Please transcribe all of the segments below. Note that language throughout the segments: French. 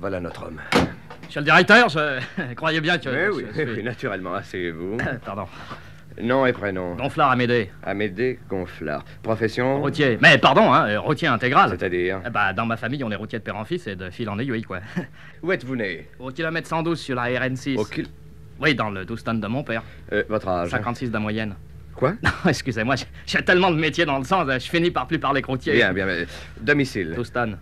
Voilà notre homme. Monsieur le directeur, je croyais bien que. Eh oui, je oui, naturellement, asseyez-vous. Pardon. Nom et prénom. Gonflard Amédée. Amédée Gonflard. Profession Routier. Mais pardon, hein, euh, routier intégral. C'est-à-dire Bah, dans ma famille, on est routier de père en fils et de fil en aiguille, quoi. Où êtes-vous né Au kilomètre 112 sur la RN6. Au kil- Oui, dans le 12 tonnes de mon père. Euh, votre âge 56 de moyenne. Quoi Non, excusez-moi, j'ai- tellement de métiers dans le sens, euh, je finis par plus parler que routier. Bien, bien, mais domicile 12 tonnes.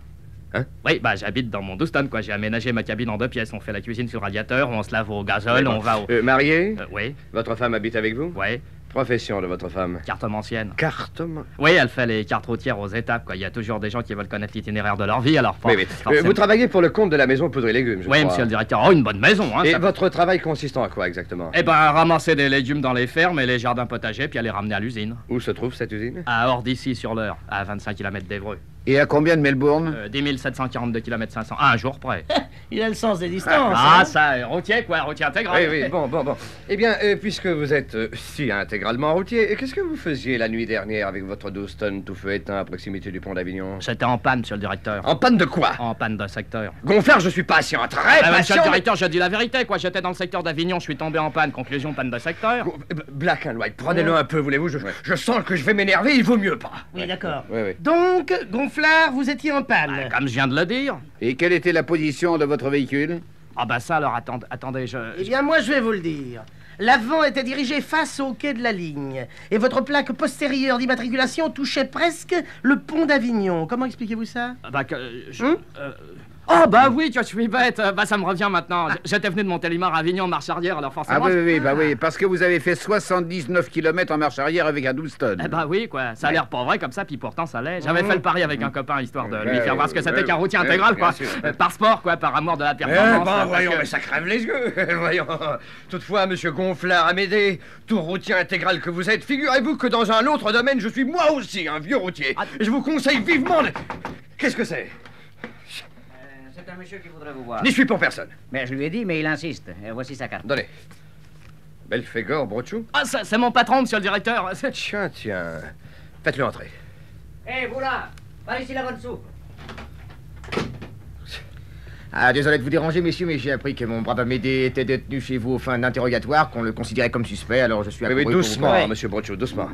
Hein Oui, bah j'habite dans mon 12 tonnes, quoi. J'ai aménagé ma cabine en deux pièces. On fait la cuisine sur le radiateur, on se lave au gazole, on va au. Euh, marié Euh, oui, Votre femme habite avec vous oui, Profession de votre femme carte ancienne. Carte Oui, elle fait les cartes routières aux étapes, quoi. Il y a toujours des gens qui veulent connaître l'itinéraire de leur vie, alors. Oui, oui. Euh, forcément- vous travaillez pour le compte de la maison Poudre et Légumes, je Oui, crois. monsieur le directeur. Oh, une bonne maison, hein. Et ça- votre travail consistant à quoi exactement Eh ben, ramasser des légumes dans les fermes et les jardins potagers, puis à les ramener à l'usine. Où se trouve cette usine À hors d'ici sur l'heure, à 25 km d'Evreux. Et à combien de Melbourne Euh, 10 742 km 500. À un jour près. Il a le sens des distances. Ah, hein. ça, euh, routier, quoi, routier intégral. Oui, oui, bon, bon, bon. Eh bien, euh, puisque vous êtes euh, si intégralement routier, qu'est-ce que vous faisiez la nuit dernière avec votre 12 tonnes tout feu éteint à proximité du pont d'Avignon J'étais en panne, monsieur le directeur. En panne de quoi En panne d'un secteur. Gonflard, je suis patient, très Ah, monsieur patient. le mais- directeur, je dis la vérité, quoi. J'étais dans le secteur d'Avignon, je suis tombé en panne. Conclusion, panne de secteur. Euh, Black and white, prenez-le un peu, voulez-vous je, je sens que je vais m'énerver, il vaut mieux pas. Oui, d'accord. Oui, oui. Donc, Gonflard, vous étiez en panne. Ah, Comme je viens de le dire. Et quelle était la position de votre véhicule? Ah, bah ça, alors attendez, attendez, je. Eh bien, moi, je vais vous le dire. L'avant était dirigé face au quai de la ligne. Et votre plaque postérieure d'immatriculation touchait presque le pont d'Avignon. Comment expliquez-vous ça? Ah, Bah, que. je- Hum euh, Oh, bah oui, je suis bête. Bah, ça me revient maintenant. J'étais venu de Montélimar à Avignon, marche arrière, alors Ah forcément. je- oui, oui, bah oui, parce que vous avez fait 79 km en marche arrière avec un 12 tonnes. Eh bah oui, quoi. Ça a l'air pas vrai comme ça, puis pourtant ça l'est. J'avais fait le pari avec un copain histoire de lui faire voir ce que c'était qu'un routier intégral, quoi. Euh, Par sport, quoi, par amour de la Eh performance. ben, parce voyons, que- mais ça crève les yeux. voyons. Toutefois, monsieur Gonflard, Amédée, tout routier intégral que vous êtes, figurez-vous que dans un autre domaine, je suis moi aussi un vieux routier. Ah. Je vous conseille vivement de... Qu'est-ce que c'est? C'est un monsieur qui voudrait vous voir. N'y suis pour personne. Mais je lui ai dit, mais il insiste. Et voici sa carte. Donnez. Belphégor, Brochou Ah, ça, c'est mon patron, monsieur le directeur. C'est- Tiens, tiens. Faites-le entrer. Hé, vous là Par ici la bonne soupe. Ah, désolé de vous déranger, messieurs, mais j'ai appris que mon brave Amédée était détenu chez vous aux fins d'interrogatoire, qu'on le considérait comme suspect, alors je suis Oui, oui, accouru pour vous doucement, monsieur Brochou, doucement.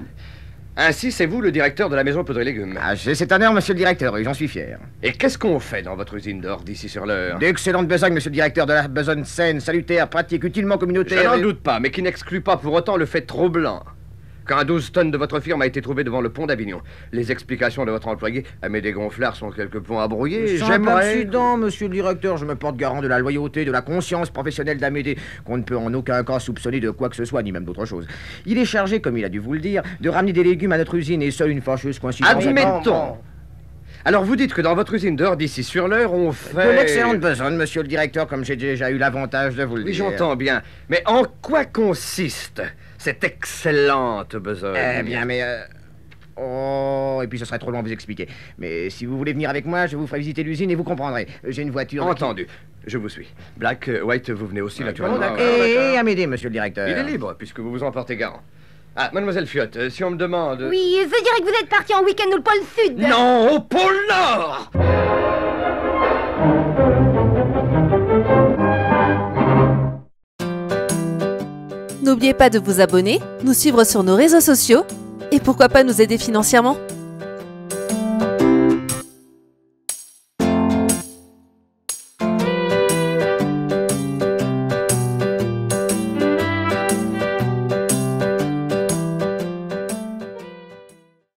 Ainsi, c'est vous le directeur de la maison Poudre et Légumes. Ah, j'ai cet honneur, monsieur le directeur, et j'en suis fier. Et qu'est-ce qu'on fait dans votre usine d'or d'ici sur l'heure? D'excellentes besognes, monsieur le directeur, de la besogne saine, salutaire, pratique, utilement Je communautaire. n'en et- doute pas, mais qui n'exclut pas pour autant le fait troublant qu'un 12 tonnes de votre firme a été trouvé devant le pont d'Avignon. Les explications de votre employé, Amédée Gonflard, sont quelque peu embrouillées. J'aimerais... accident, monsieur le directeur. Je me porte garant de la loyauté, de la conscience professionnelle d'Amédée, qu'on ne peut en aucun cas soupçonner de quoi que ce soit, ni même d'autre chose. Il est chargé, comme il a dû vous le dire, de ramener des légumes à notre usine, et seule une fâcheuse coïncidence. Admettons Alors vous dites que dans votre usine d'or d'ici sur l'heure, on De fait... l'excellente besogne, monsieur le directeur, comme j'ai déjà eu l'avantage de vous le Oui, dire. j'entends bien. Mais en quoi consiste cette excellente besogne? Eh bien, mais... euh, Oh, et puis ce serait trop long à vous expliquer. Mais si vous voulez venir avec moi, je vous ferai visiter l'usine et vous comprendrez. J'ai une voiture... Entendu. Je vous suis. Black, euh, White, vous venez aussi, Bon, naturellement. d'accord. Et, et Amédée, monsieur le directeur. Il est libre, puisque vous vous en portez garant. Ah, mademoiselle Fiotte, euh, si on me demande... Oui, je dirais que vous êtes parti en week-end au pôle Sud. Non, au pôle Nord N'oubliez pas de vous abonner, nous suivre sur nos réseaux sociaux et pourquoi pas nous aider financièrement.